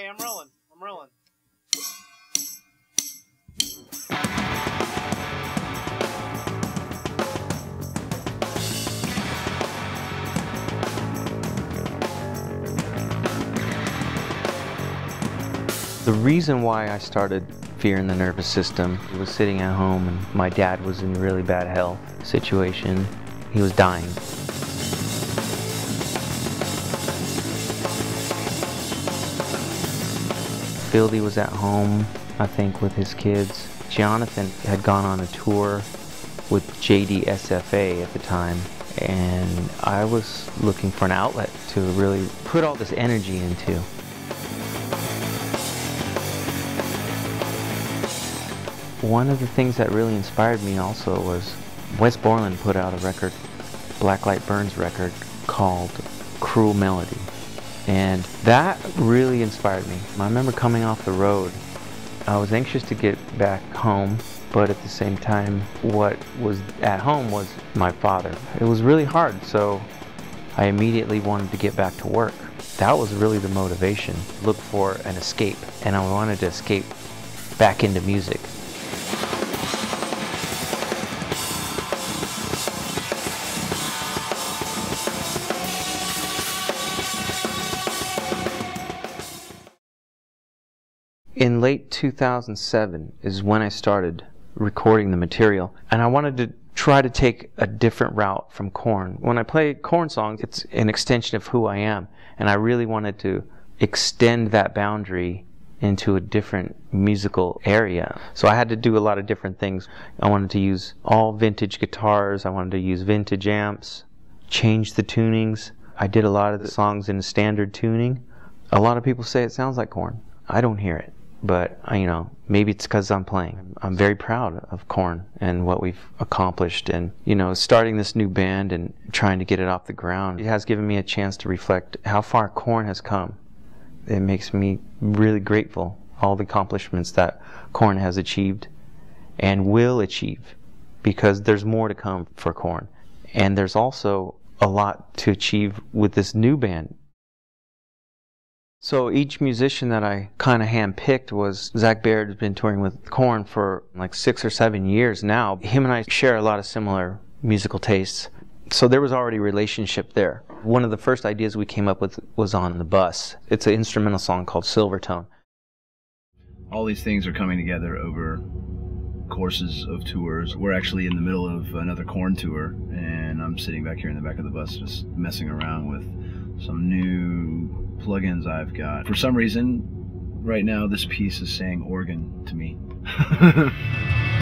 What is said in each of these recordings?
Okay, I'm rolling. I'm rolling. The reason why I started Fear and the Nervous System was sitting at home and my dad was in a really bad health situation. He was dying. Fieldy was at home, I think, with his kids. Jonathan had gone on a tour with JDSFA at the time, and I was looking for an outlet to really put all this energy into. One of the things that really inspired me also was Wes Borland put out a record, Black Light Burns record, called Cruel Melody. And that really inspired me. I remember coming off the road. I was anxious to get back home, but at the same time, what was at home was my father. It was really hard, so I immediately wanted to get back to work. That was really the motivation. Look for an escape, and I wanted to escape back into music. In late 2007 is when I started recording the material, and I wanted to try to take a different route from Korn. When I play Korn songs, it's an extension of who I am, and I really wanted to extend that boundary into a different musical area. So I had to do a lot of different things. I wanted to use all vintage guitars, I wanted to use vintage amps, change the tunings. I did a lot of the songs in standard tuning. A lot of people say it sounds like Korn. I don't hear it but uh, you know maybe it's because i'm playing. I'm very proud of Korn and what we've accomplished and you know starting this new band and trying to get it off the ground it has given me a chance to reflect how far Korn has come. It makes me really grateful all the accomplishments that Korn has achieved and will achieve because there's more to come for Korn and there's also a lot to achieve with this new band so each musician that I kind of handpicked was Zach Baird has been touring with Korn for like six or seven years now. Him and I share a lot of similar musical tastes. So there was already a relationship there. One of the first ideas we came up with was on the bus. It's an instrumental song called Silvertone. All these things are coming together over courses of tours. We're actually in the middle of another Korn tour, and I'm sitting back here in the back of the bus just messing around with some new plugins I've got. For some reason, right now this piece is saying organ to me.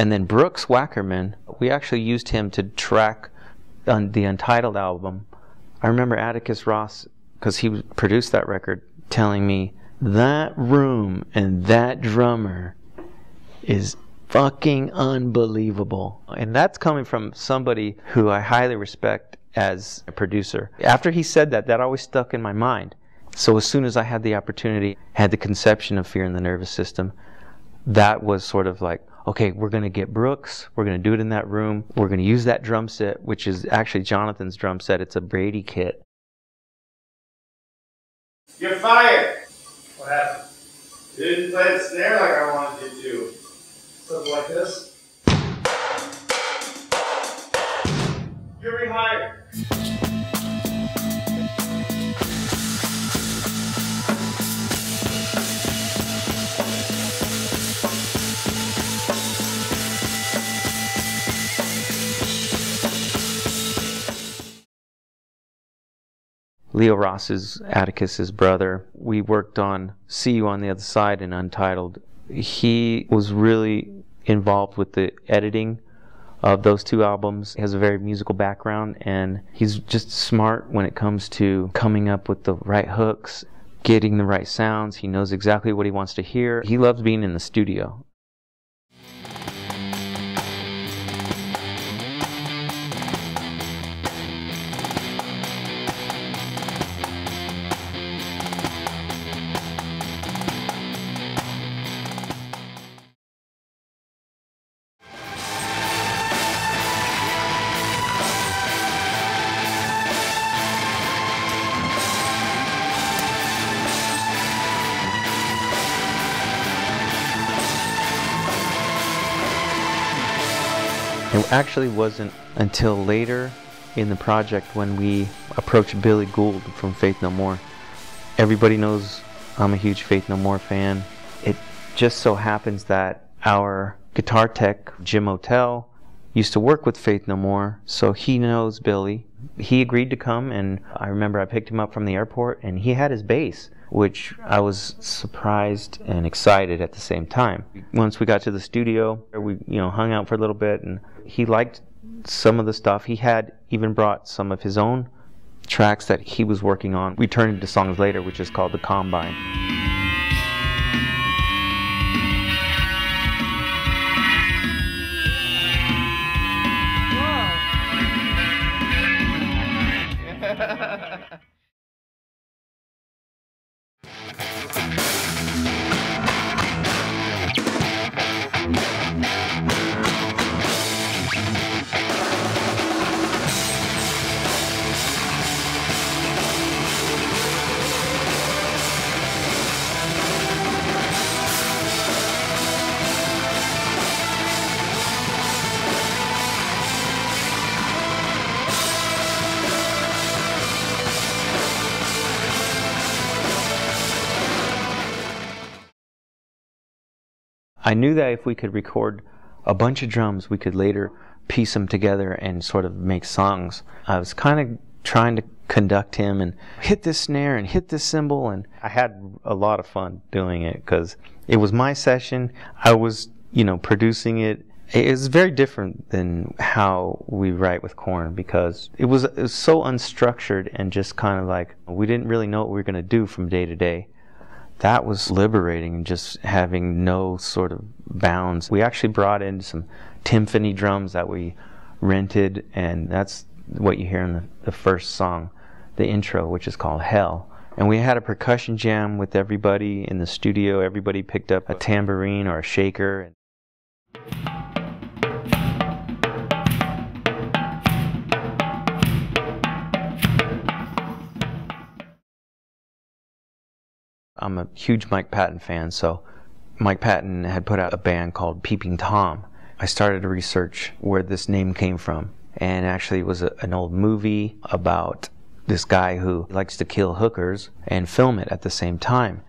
And then Brooks Wackerman, we actually used him to track on the Untitled album. I remember Atticus Ross, because he produced that record, telling me that room and that drummer is fucking unbelievable. And that's coming from somebody who I highly respect as a producer. After he said that, that always stuck in my mind. So as soon as I had the opportunity, had the conception of fear and the nervous system, that was sort of like, okay, we're going to get Brooks. We're going to do it in that room. We're going to use that drum set, which is actually Jonathan's drum set. It's a Brady kit. You're fired. What happened? You didn't play the snare like I wanted you to. Something like this. You're rehired. Leo Ross is Atticus's brother. We worked on See You on the Other Side and Untitled. He was really involved with the editing of those two albums. He has a very musical background and he's just smart when it comes to coming up with the right hooks, getting the right sounds. He knows exactly what he wants to hear. He loves being in the studio. Actually wasn't until later in the project when we approached Billy Gould from Faith No More. Everybody knows I'm a huge Faith No More fan. It just so happens that our guitar tech, Jim Otell, used to work with Faith No More, so he knows Billy. He agreed to come, and I remember I picked him up from the airport, and he had his bass which I was surprised and excited at the same time. Once we got to the studio, we you know hung out for a little bit, and he liked some of the stuff. He had even brought some of his own tracks that he was working on. We turned into songs later, which is called the Combine. I knew that if we could record a bunch of drums, we could later piece them together and sort of make songs. I was kind of trying to conduct him and hit this snare and hit this cymbal, and I had a lot of fun doing it because it was my session. I was, you know, producing it. It was very different than how we write with Korn because it was, it was so unstructured and just kind of like we didn't really know what we were going to do from day to day that was liberating just having no sort of bounds. We actually brought in some timpani drums that we rented, and that's what you hear in the, the first song, the intro, which is called Hell. And we had a percussion jam with everybody in the studio. Everybody picked up a tambourine or a shaker. I'm a huge Mike Patton fan, so Mike Patton had put out a band called Peeping Tom. I started to research where this name came from, and actually it was a, an old movie about this guy who likes to kill hookers and film it at the same time.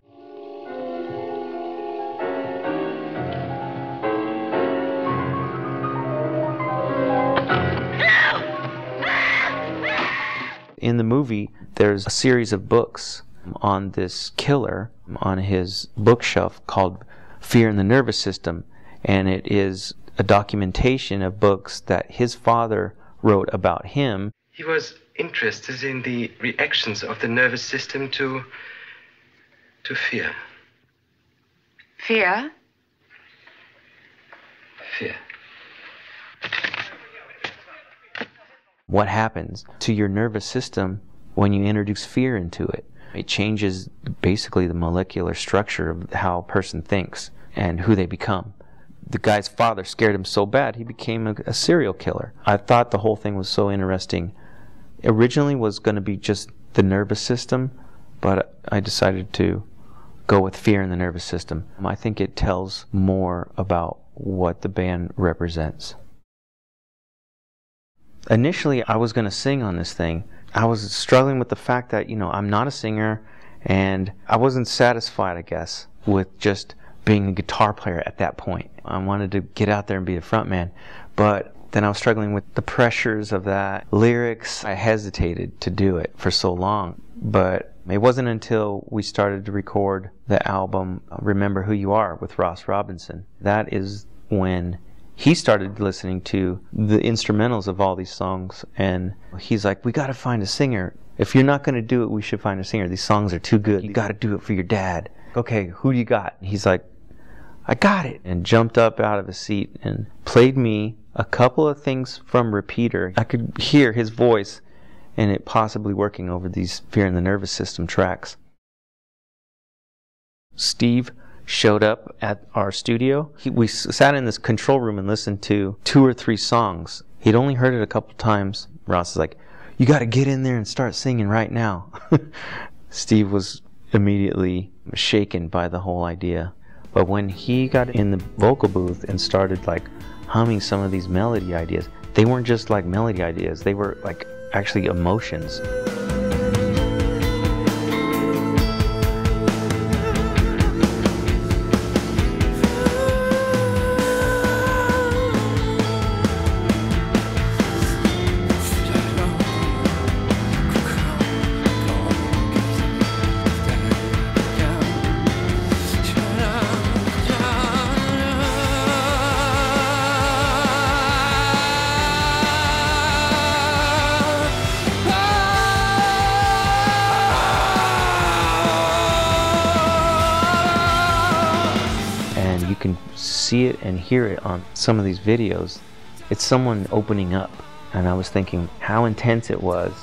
In the movie, there's a series of books on this killer on his bookshelf called Fear in the Nervous System, and it is a documentation of books that his father wrote about him. He was interested in the reactions of the nervous system to to fear. Fear? Fear. What happens to your nervous system when you introduce fear into it? It changes basically the molecular structure of how a person thinks and who they become. The guy's father scared him so bad he became a, a serial killer. I thought the whole thing was so interesting. Originally was going to be just the nervous system, but I decided to go with fear and the nervous system. I think it tells more about what the band represents. Initially, I was going to sing on this thing, I was struggling with the fact that, you know, I'm not a singer and I wasn't satisfied, I guess, with just being a guitar player at that point. I wanted to get out there and be the front man. But then I was struggling with the pressures of that. Lyrics, I hesitated to do it for so long. But it wasn't until we started to record the album uh, Remember Who You Are with Ross Robinson. That is when he started listening to the instrumentals of all these songs and he's like we got to find a singer. If you're not going to do it we should find a singer. These songs are too good. You got to do it for your dad. Okay who do you got? He's like i got it. And jumped up out of his seat and played me a couple of things from repeater. I could hear his voice and it possibly working over these fear and the nervous system tracks. Steve showed up at our studio. He, we sat in this control room and listened to two or three songs. He'd only heard it a couple times. Ross is like, "You got to get in there and start singing right now." Steve was immediately shaken by the whole idea. But when he got in the vocal booth and started like humming some of these melody ideas, they weren't just like melody ideas. They were like actually emotions. It and hear it on some of these videos. It's someone opening up, and I was thinking how intense it was,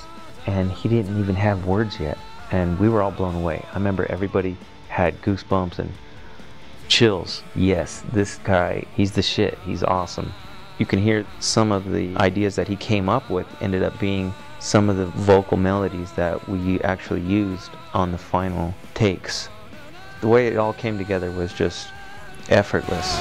and he didn't even have words yet, and we were all blown away. I remember everybody had goosebumps and chills. Yes, this guy, he's the shit. He's awesome. You can hear some of the ideas that he came up with ended up being some of the vocal melodies that we actually used on the final takes. The way it all came together was just effortless.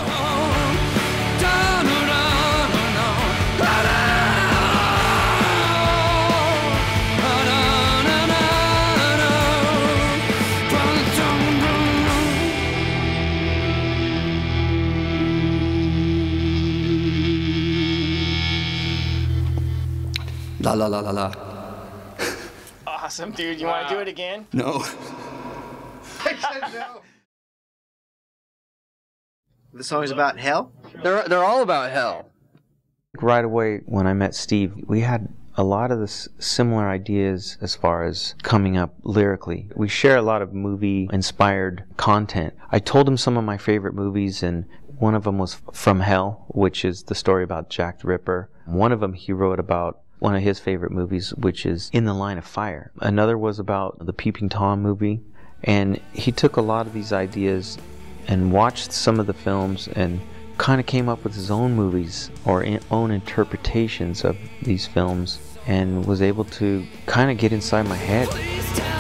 La la la la la. Awesome, dude. You want to do it again? No. The song is about hell. They're they're all about hell. Right away, when I met Steve, we had a lot of the similar ideas as far as coming up lyrically. We share a lot of movie inspired content. I told him some of my favorite movies, and one of them was From Hell, which is the story about Jack the Ripper. One of them he wrote about one of his favorite movies, which is In the Line of Fire. Another was about the Peeping Tom movie. And he took a lot of these ideas and watched some of the films and kind of came up with his own movies or in, own interpretations of these films and was able to kind of get inside my head.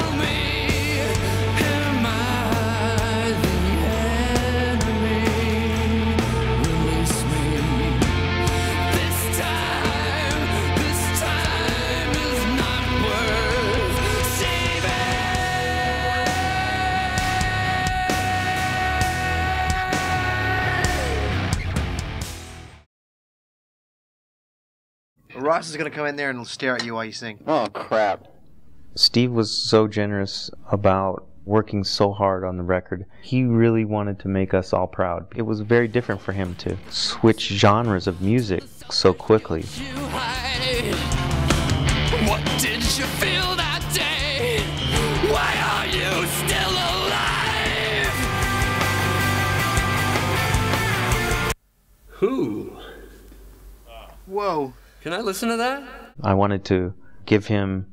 Ross is gonna come in there and stare at you while you sing. Oh crap. Steve was so generous about working so hard on the record. He really wanted to make us all proud. It was very different for him to switch genres of music so quickly. What did you feel that day? Why are you still alive? Who? Whoa. Can I listen to that? I wanted to give him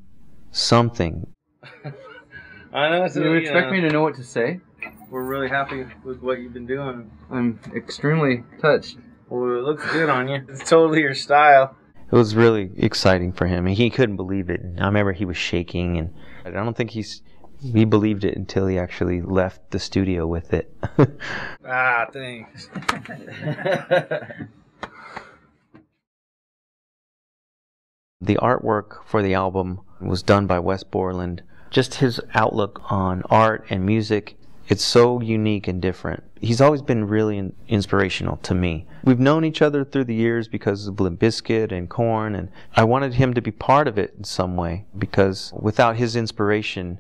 something. I know. So, You expect me to know what to say? We're really happy with what you've been doing. I'm extremely touched. Well, it looks good on you. It's totally your style. It was really exciting for him, and he couldn't believe it. I remember he was shaking, and I don't think he's he believed it until he actually left the studio with it. Ah, thanks. the artwork for the album was done by Wes Borland. Just his outlook on art and music, it's so unique and different. He's always been really in- inspirational to me. We've known each other through the years because of Limp Bizkit and Korn, and I wanted him to be part of it in some way because without his inspiration,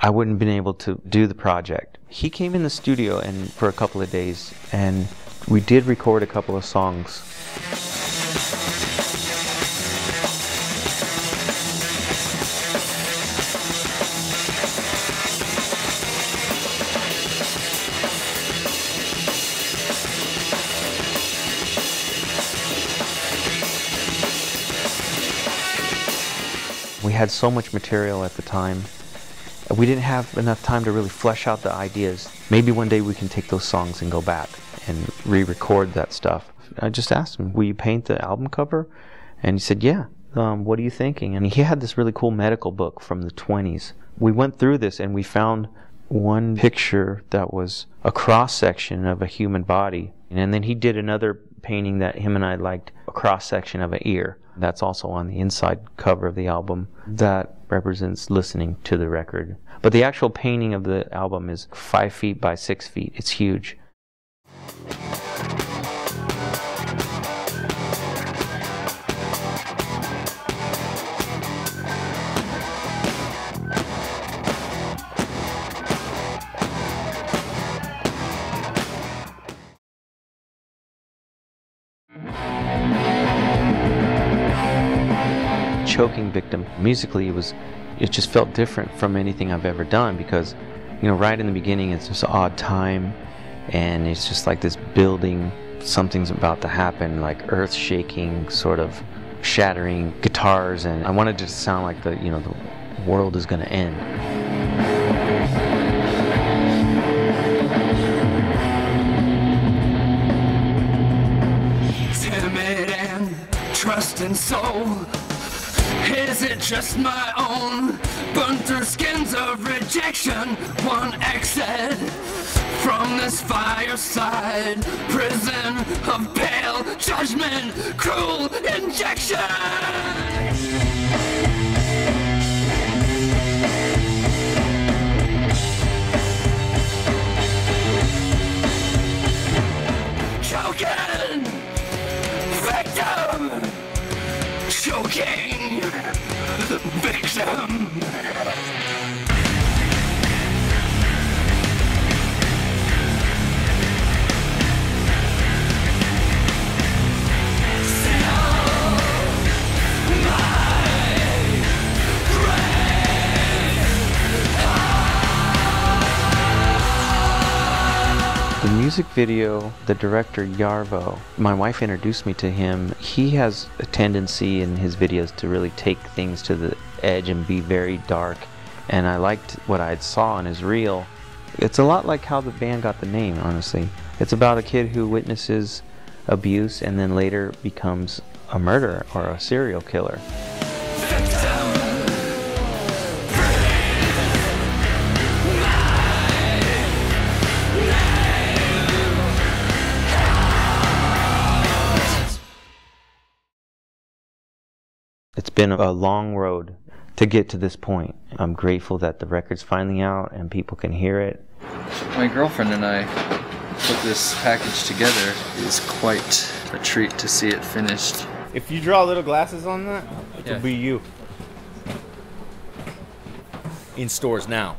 I wouldn't have been able to do the project. He came in the studio and for a couple of days and We did record a couple of songs. Had so much material at the time. We didn't have enough time to really flesh out the ideas. Maybe one day we can take those songs and go back and re-record that stuff. I just asked him, "Will you paint the album cover?" And he said, "Yeah." Um, what are you thinking? And he had this really cool medical book from the 20s. We went through this and we found one picture that was a cross section of a human body. And then he did another painting that him and I liked, cross section of an ear. That's also on the inside cover of the album. That represents listening to the record. But the actual painting of the album is five feet by six feet. It's huge. Choking victim musically it was it just felt different from anything I've ever done because you know right in the beginning it's just odd time and it's just like this building something's about to happen like earth shaking sort of shattering guitars and I wanted it to sound like the you know the world is going to end Timid and soul. Is it just my own? Burnt skins of rejection. One exit from this fireside prison of pale judgment, cruel injection. Victim. The music video, the director Yarvo, my wife introduced me to him. He has a tendency in his videos to really take things to the edge and be very dark. And I liked what I saw in his reel. It's a lot like how the band got the name, honestly. It's about a kid who witnesses abuse and then later becomes a murderer or a serial killer. It's been a long road to get to this point. I'm grateful that the record's finally out and people can hear it. My girlfriend and I put this package together. It's quite a treat to see it finished. If you draw little glasses on that, it'll Yeah. be you. In stores now.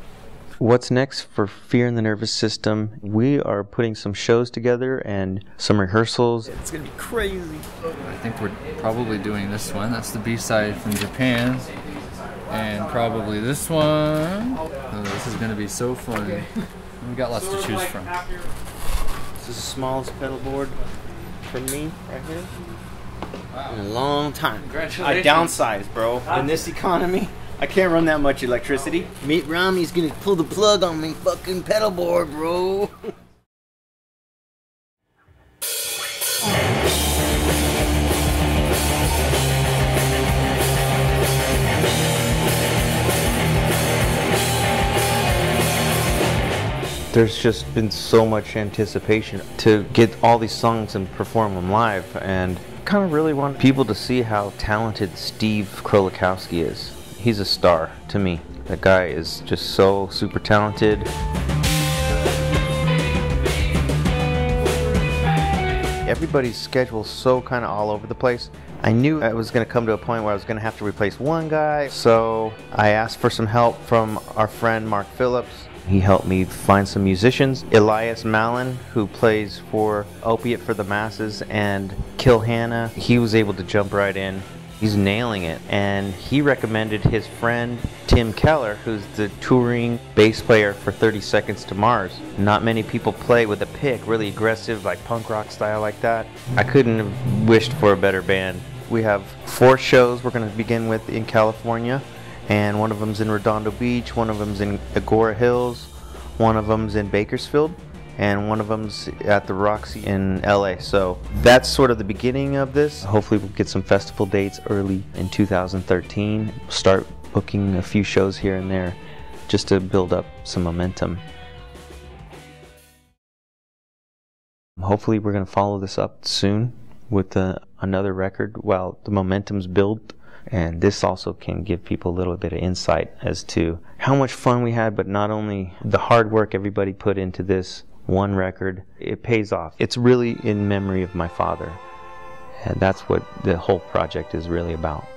What's next for Fear and the Nervous System? We are putting some shows together and some rehearsals. It's gonna be crazy. I think we're probably doing this one. That's the B-side from Japan. And probably this one. Oh, this is going to be so fun. We got lots to choose from. This is the smallest pedal board for me right here. In a long time. I downsized, bro. In this economy, I can't run that much electricity. Mitt Romney's gonna pull the plug on me fucking pedal board, bro. There's just been so much anticipation to get all these songs and perform them live, and kind of really want people to see how talented Steve Krolikowski is. He's a star to me. That guy is just so super talented. Everybody's schedule's so kind of all over the place. I knew I was going to come to a point where I was going to have to replace one guy, so I asked for some help from our friend Mark Phillips. He helped me find some musicians. Elias Mallin, who plays for Opiate for the Masses, and Kill Hannah, he was able to jump right in. He's nailing it. And he recommended his friend Tim Kelleher, who's the touring bass player for 30 Seconds to Mars. Not many people play with a pick, really aggressive, like punk rock style like that. I couldn't have wished for a better band. We have four shows we're going to begin with in California and one of them's in Redondo Beach, one of them's in Agoura Hills, one of them's in Bakersfield, and one of them's at the Roxy in LA. So that's sort of the beginning of this. Hopefully, we'll get some festival dates early in 2013. Start booking a few shows here and there just to build up some momentum. Hopefully, we're going to follow this up soon with uh, another record while the momentum's built and this also can give people a little bit of insight as to how much fun we had, but not only the hard work everybody put into this one record, it pays off. It's really in memory of my father. And that's what the whole project is really about.